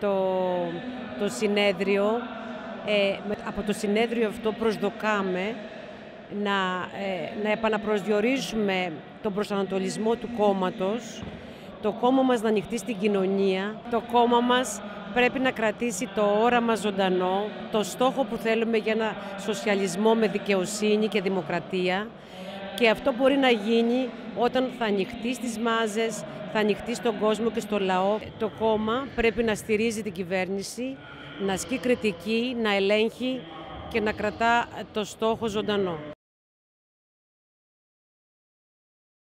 Το, το συνέδριο, ε, από το συνέδριο αυτό προσδοκάμε να, ε, να επαναπροσδιορίσουμε τον προσανατολισμό του κόμματος, το κόμμα μας να ανοιχτεί στην κοινωνία, το κόμμα μας πρέπει να κρατήσει το όραμα ζωντανό, το στόχο που θέλουμε για ένα σοσιαλισμό με δικαιοσύνη και δημοκρατία και αυτό μπορεί να γίνει όταν θα ανοιχτεί στις μάζες, θα ανοιχτεί στον κόσμο και στο λαό. Το κόμμα πρέπει να στηρίζει την κυβέρνηση, να ασκεί κριτική, να ελέγχει και να κρατά το στόχο ζωντανό.